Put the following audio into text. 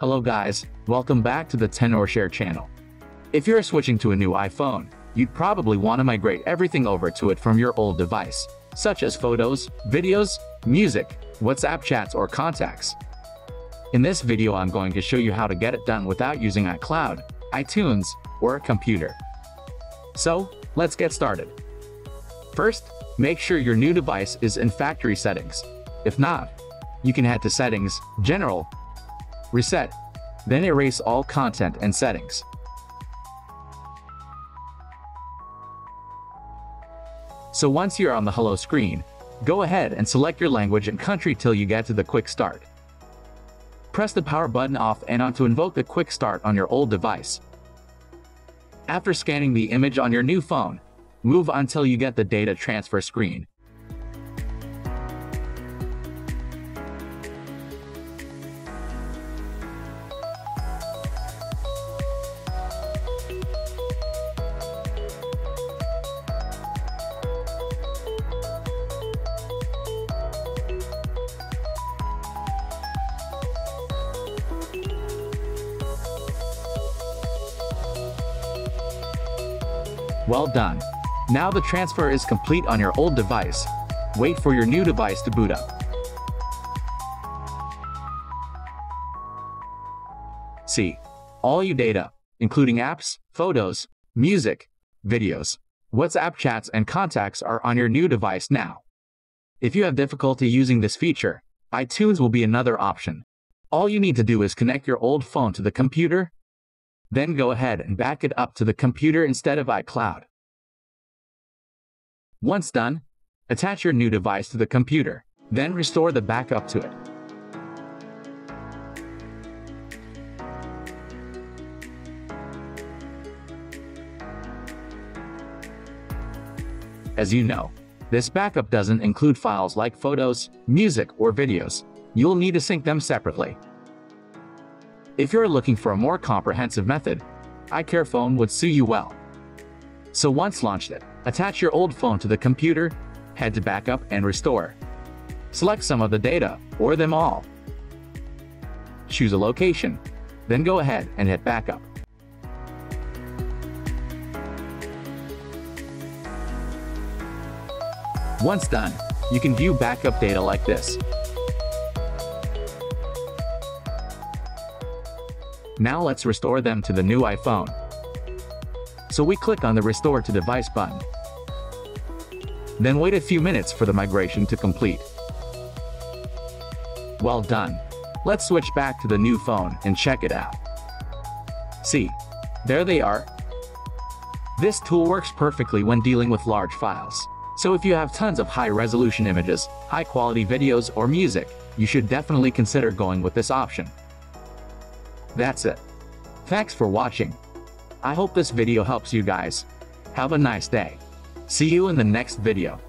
Hello guys, welcome back to the Tenorshare channel. If you're switching to a new iPhone, you'd probably want to migrate everything over to it from your old device, such as photos, videos, music, WhatsApp chats or contacts. In this video I'm going to show you how to get it done without using iCloud, iTunes, or a computer. So, let's get started. First, make sure your new device is in factory settings. If not, you can head to Settings, General, Reset, then erase all content and settings. So once you're on the Hello screen, go ahead and select your language and country till you get to the Quick Start. Press the power button off and on to invoke the Quick Start on your old device. After scanning the image on your new phone, move until you get the data transfer screen. Well done. Now the transfer is complete on your old device. Wait for your new device to boot up. See. All your data, including apps, photos, music, videos, WhatsApp chats and contacts are on your new device now. If you have difficulty using this feature, iTunes will be another option. All you need to do is connect your old phone to the computer, then go ahead and back it up to the computer instead of iCloud. Once done, attach your new device to the computer, then restore the backup to it. As you know, this backup doesn't include files like photos, music, or videos. You'll need to sync them separately. If you're looking for a more comprehensive method, iCareFone would suit you well. So once launched it, attach your old phone to the computer, head to Backup and Restore. Select some of the data, or them all. Choose a location, then go ahead and hit Backup. Once done, you can view backup data like this. Now let's restore them to the new iPhone. So we click on the Restore to Device button. Then wait a few minutes for the migration to complete. Well done. Let's switch back to the new phone and check it out. See, there they are. This tool works perfectly when dealing with large files. So if you have tons of high-resolution images, high-quality videos or music, you should definitely consider going with this option. That's it. Thanks for watching. I hope this video helps you guys. Have a nice day. See you in the next video.